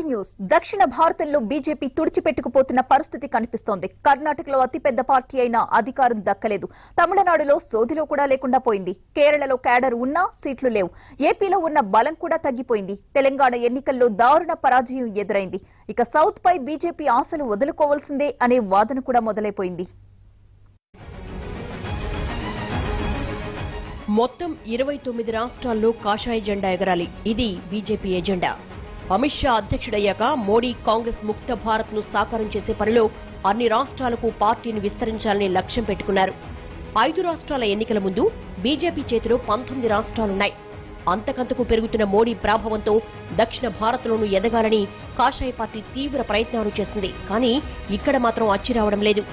Breaking news. దక్షిణ భారతంలో BJP తుడిచిపెట్టుకుపోతున్న పరిస్థితి కనిపిస్తోంది. కర్ణాటకలో అతిపెద్ద పార్టీ అయినా అధికారం దక్కలేదు. తమిళనాడులో సోదిలో కూడా లేకుండా పోయింది. కేరళలో క్యాడర్ ఉన్నా సీట్లు లేవు. ఏపీలో ఉన్న బలం కూడా తగ్గిపోయింది. తెలంగాణ ఎన్నికల్లో దారుణ పరాజయం ఎదురైంది. ఇక సౌత్ పై బీజేపీ ఆశలు వదులుకోవాల్సిందే అనే వాదన కూడా మొదలైపోయింది. మొత్తం ఇరవై తొమ్మిది రాష్ట్రాల్లో కాషాయ జెండా ఎగరాలి. ఇది బీజేపీ ఎజెండా. అమిత్ షా అధ్యక్షుడయ్యాక మోడీ కాంగ్రెస్ ముక్త భారత్ను సాకారం చేసే పనిలో అన్ని రాష్ట్రాలకు పార్టీని విస్తరించాలని లక్ష్యం పెట్టుకున్నారు. ఐదు రాష్ట్రాల ఎన్నికల ముందు బీజేపీ చేతిలో పంతొమ్మిది రాష్ట్రాలున్నాయి. అంతకంతకు పెరుగుతున్న మోడీ ప్రాభవంతో దక్షిణ భారత్లోనూ ఎదగాలని కాషాయ పార్టీ తీవ్ర ప్రయత్నాలు చేసింది. కానీ ఇక్కడ మాత్రం అచ్చి రావడం లేదు.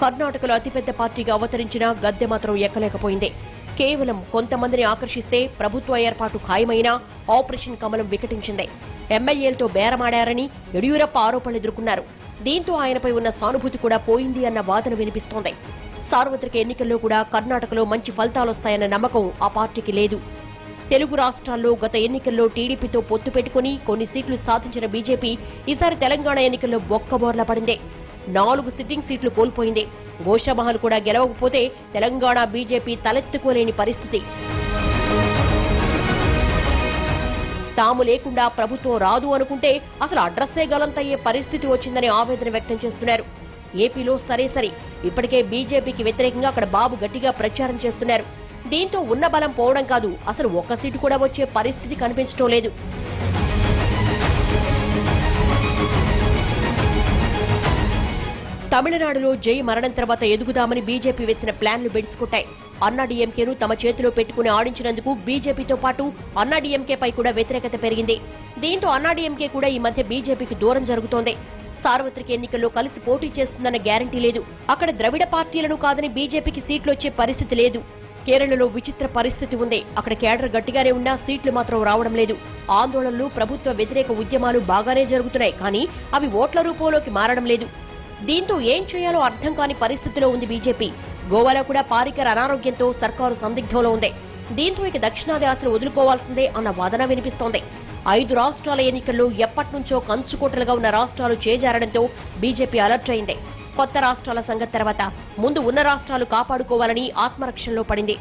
కర్ణాటకలో అతిపెద్ద పార్టీగా అవతరించిన గద్దె మాత్రం ఎక్కలేకపోయింది. కేవలం కొంతమందిని ఆకర్షిస్తే ప్రభుత్వ ఏర్పాటు ఖాయమైనా ఆపరేషన్ కమలం వికటించింది. ఎమ్మెల్యేలతో బేరమాడారని యడియూరప్ప ఆరోపణలు ఎదుర్కొన్నారు. దీంతో ఆయనపై ఉన్న సానుభూతి కూడా పోయింది అన్న వాదన వినిపిస్తోంది. సార్వత్రిక ఎన్నికల్లో కూడా కర్ణాటకలో మంచి ఫలితాలొస్తాయన్న నమ్మకం ఆ పార్టీకి లేదు. తెలుగు రాష్ట్రాల్లో గత ఎన్నికల్లో టీడీపీతో పొత్తు పెట్టుకుని కొన్ని సీట్లు సాధించిన బీజేపీ ఈసారి తెలంగాణ ఎన్నికల్లో బొక్కబోర్ల పడింది. నాలుగు సిట్టింగ్ సీట్లు కోల్పోయింది. గోషామహల్ కూడా గెలవకపోతే తెలంగాణ బీజేపీ తలెత్తుకోలేని పరిస్థితి. తాము లేకుండా ప్రభుత్వం రాదు అనుకుంటే అసలు అడ్రస్సే గలంతయ్యే పరిస్థితి వచ్చిందని ఆవేదన వ్యక్తం చేస్తున్నారు. ఏపీలో సరే సరే ఇప్పటికే బీజేపీకి వ్యతిరేకంగా అక్కడ బాబు గట్టిగా ప్రచారం చేస్తున్నారు. దీంతో ఉన్న బలం పోవడం కాదు అసలు ఒక్క సీటు కూడా వచ్చే పరిస్థితి కనిపించడం లేదు. తమిళనాడులో జై మరణం తర్వాత ఎదుగుదామని బీజేపీ వేసిన ప్లాన్లు బెడిసికొట్టాయి అన్నాడీఎంకేను తమ చేతిలో పెట్టుకుని ఆడించినందుకు బీజేపీతో పాటు అన్నాడీఎంకేపై కూడా వ్యతిరేకత పెరిగింది. దీంతో అన్నాడీఎంకే కూడా ఈ మధ్య బీజేపీకి దూరం జరుగుతోంది. సార్వత్రిక ఎన్నికల్లో కలిసి పోటీ చేస్తుందన్న గ్యారంటీ లేదు. అక్కడ ద్రవిడ పార్టీలను కాదని బీజేపీకి సీట్లు వచ్చే పరిస్థితి లేదు. కేరళలో విచిత్ర పరిస్థితి ఉంది. అక్కడ కేడర్ గట్టిగానే ఉన్నా సీట్లు మాత్రం రావడం లేదు. ఆందోళనలు ప్రభుత్వ వ్యతిరేక ఉద్యమాలు బాగానే జరుగుతున్నాయి. కానీ అవి ఓట్ల రూపంలోకి మారడం లేదు. దీంతో ఏం చేయాలో అర్థం కాని పరిస్థితిలో ఉంది బీజేపీ. గోవాలో కూడా పారికర్ అనారోగ్యంతో సర్కారు సందిగ్ధంలో ఉంది. దీంతో ఇక దక్షిణాది ఆశలు వదులుకోవాల్సిందే అన్న వాదన వినిపిస్తోంది. ఐదు రాష్ట్రాల ఎన్నికల్లో ఎప్పటినుంచో కంచుకోటలుగా ఉన్న రాష్ట్రాలు చేజారడంతో బీజేపీ అలర్ట్ అయింది. కొత్త రాష్ట్రాల సంగతి తర్వాత ముందు ఉన్న రాష్ట్రాలు కాపాడుకోవాలని ఆత్మరక్షణలో పడింది.